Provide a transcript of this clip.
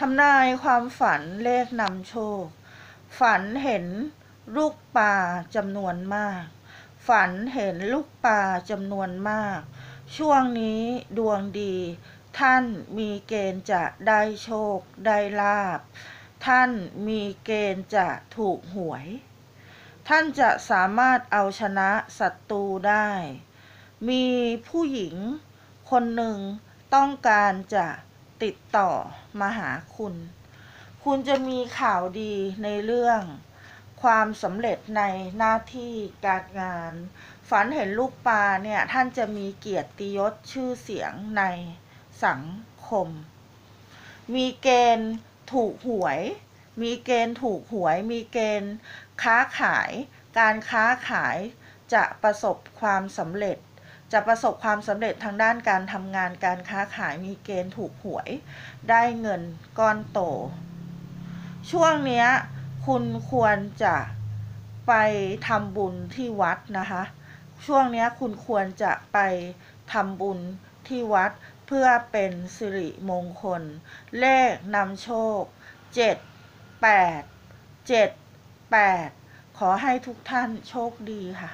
ทำนายความฝันเลขนำโชค ฝันเห็นลูกปลาจำนวนมาก ฝันเห็นลูกปลาจำนวนมาก ช่วงนี้ดวงดี ท่านมีเกณฑ์จะได้โชค ได้ลาบ ท่านมีเกณฑ์จะถูกหวย ท่านจะสามารถเอาชนะศัตรูได้ มีผู้หญิงคนหนึ่งต้องการจะ ติดต่อมาหาคุณ คุณจะมีข่าวดีในเรื่อง ความสำเร็จในหน้าที่การงาน ฝันเห็นลูกปลาเนี่ย ท่านจะมีเกียรติยศชื่อเสียงในสังคม มีเกณฑ์ถูกหวย มีเกณฑ์ถูกหวย มีเกณฑ์ค้าขาย การค้าขายจะประสบความสำเร็จ จะประสบความสำเร็จทางด้านการทำงานการค้าขายมีเกณฑ์ถูกหวย ได้เงินก้อนโต ช่วงเนี้ยคุณควรจะไปทำบุญที่วัดนะคะ ช่วงนี้คุณควรจะไปทำบุญที่วัดเพื่อเป็นสิริมงคล เลขนำโชค 7 8 7 8 ขอให้ทุกท่านโชคดีค่ะ